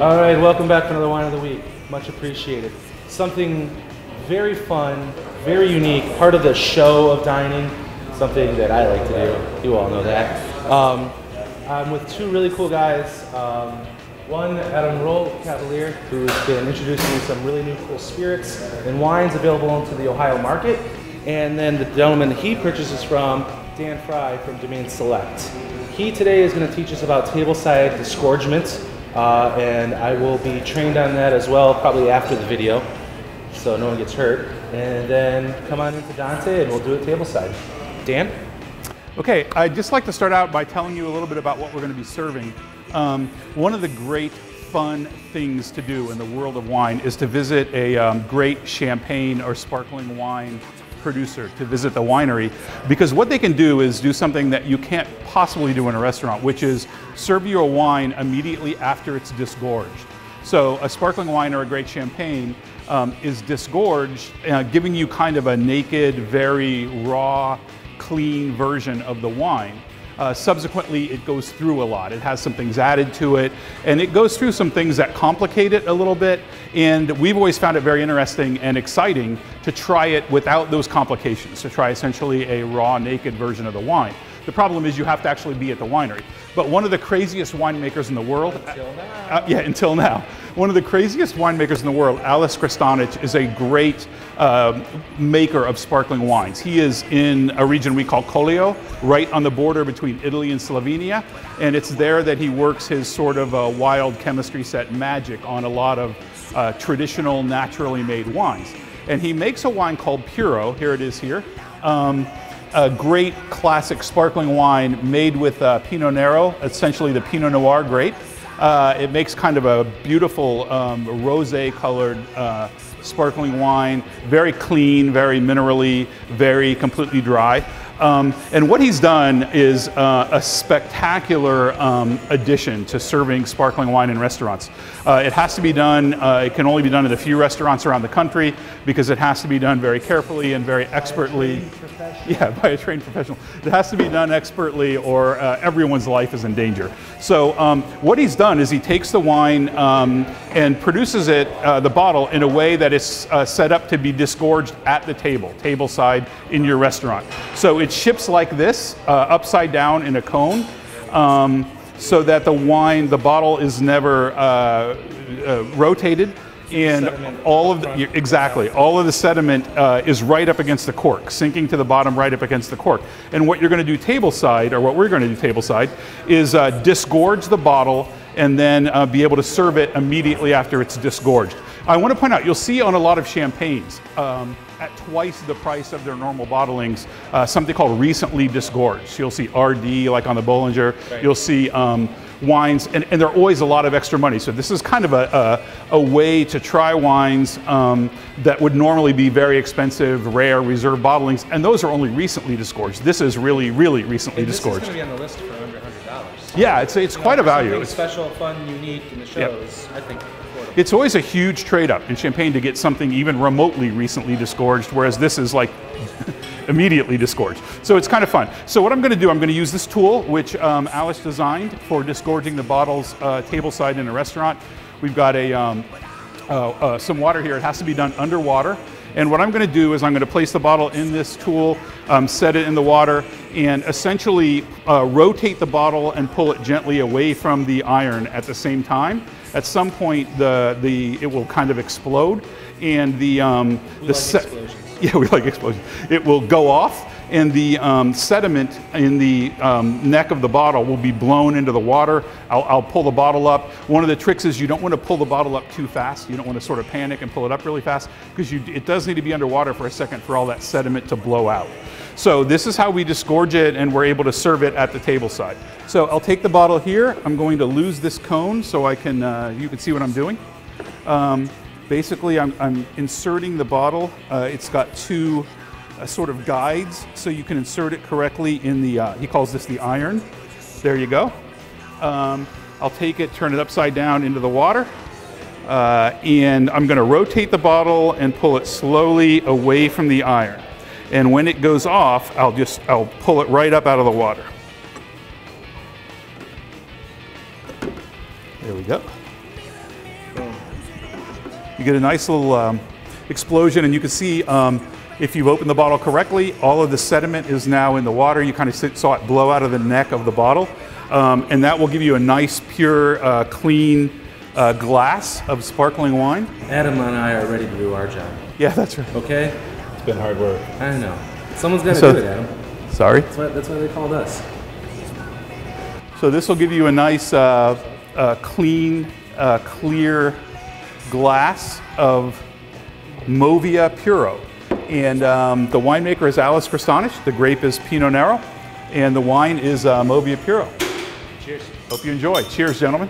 All right, welcome back for another wine of the week. Much appreciated. Something very fun, very unique, part of the show of dining. Something that I like to do. You all know that. Um, I'm with two really cool guys. Um, one, Adam Roll Cavalier, who's been introducing me some really new cool spirits and wines available into the Ohio market. And then the gentleman he purchases from, Dan Fry from Domaine Select. He today is going to teach us about tableside disgorgement, uh, and I will be trained on that as well, probably after the video, so no one gets hurt. And then come on into Dante and we'll do it tableside. Dan? Okay, I'd just like to start out by telling you a little bit about what we're going to be serving. Um, one of the great fun things to do in the world of wine is to visit a um, great champagne or sparkling wine producer to visit the winery because what they can do is do something that you can't possibly do in a restaurant, which is serve you a wine immediately after it's disgorged. So a sparkling wine or a great champagne um, is disgorged, uh, giving you kind of a naked, very raw, clean version of the wine. Uh, subsequently, it goes through a lot. It has some things added to it, and it goes through some things that complicate it a little bit. And we've always found it very interesting and exciting to try it without those complications, to try essentially a raw, naked version of the wine. The problem is you have to actually be at the winery. But one of the craziest winemakers in the world, Until now. uh, yeah, until now. One of the craziest winemakers in the world, Alice Kristančič, is a great um maker of sparkling wines. He is in a region we call Collio, right on the border between Italy and Slovenia, and it's there that he works his sort of uh, wild chemistry set magic on a lot of uh, traditional, naturally made wines. And he makes a wine called Puro. Here it is here. Um, a great classic sparkling wine made with uh, Pinot Nero, essentially the Pinot Noir grape. Uh, it makes kind of a beautiful um, rosé colored uh, sparkling wine, very clean, very minerally, very completely dry. Um, and what he's done is uh, a spectacular um, addition to serving sparkling wine in restaurants. Uh, it has to be done, uh, it can only be done at a few restaurants around the country because it has to be done very carefully and very expertly. Yeah, by a trained professional. It has to be done expertly or uh, everyone's life is in danger. So um, what he's done is he takes the wine um, and produces it, uh, the bottle, in a way that is uh, set up to be disgorged at the table, table side in your restaurant. So it ships like this, uh, upside down in a cone. Um, so that the wine, the bottle is never uh, uh, rotated, and all of the, exactly all of the sediment uh, is right up against the cork, sinking to the bottom right up against the cork. And what you're going to do table side, or what we're going to do table side, is uh, disgorge the bottle and then uh, be able to serve it immediately after it's disgorged. I want to point out, you'll see on a lot of champagnes um, at twice the price of their normal bottlings, uh, something called recently disgorged. You'll see RD like on the Bollinger. You'll see um, wines, and, and they're always a lot of extra money. So this is kind of a, a, a way to try wines um, that would normally be very expensive, rare, reserve bottlings, and those are only recently disgorged. This is really, really recently is disgorged. Yeah, it's, it's quite a value. It's- special, fun, unique in the shows. I think affordable. It's always a huge trade up in Champagne to get something even remotely recently disgorged, whereas this is like immediately disgorged. So it's kind of fun. So what I'm going to do, I'm going to use this tool, which um, Alice designed for disgorging the bottles uh, tableside in a restaurant. We've got a um, uh, uh, some water here. It has to be done underwater. And what I'm going to do is I'm going to place the bottle in this tool, um, set it in the water, and essentially uh, rotate the bottle and pull it gently away from the iron at the same time. At some point, the the it will kind of explode, and the um, the like explosions. yeah, we like explosions. It will go off, and the um, sediment in the um, neck of the bottle will be blown into the water. I'll, I'll pull the bottle up. One of the tricks is you don't want to pull the bottle up too fast. You don't want to sort of panic and pull it up really fast because it does need to be underwater for a second for all that sediment to blow out. So this is how we disgorge it, and we're able to serve it at the table side. So I'll take the bottle here. I'm going to lose this cone so I can uh, you can see what I'm doing. Um, basically, I'm, I'm inserting the bottle. Uh, it's got two sort of guides, so you can insert it correctly in the, uh, he calls this the iron. There you go. Um, I'll take it, turn it upside down into the water, uh, and I'm going to rotate the bottle and pull it slowly away from the iron. And when it goes off, I'll just, I'll pull it right up out of the water. There we go. You get a nice little um, explosion, and you can see um, if you've opened the bottle correctly, all of the sediment is now in the water. You kind of saw it blow out of the neck of the bottle, um, and that will give you a nice, pure, uh, clean uh, glass of sparkling wine. Adam and I are ready to do our job. Yeah, that's right. Okay? It's been hard work. I know. Someone's got to So- do it, Adam. Sorry. That's why, that's why they called us. So this will give you a nice, uh, uh, clean, uh, clear glass of Movia Puro. And um, the winemaker is Alice Kristančič. The grape is Pinot Nero. And the wine is uh, Movia Puro. Cheers. Hope you enjoy. Cheers, gentlemen.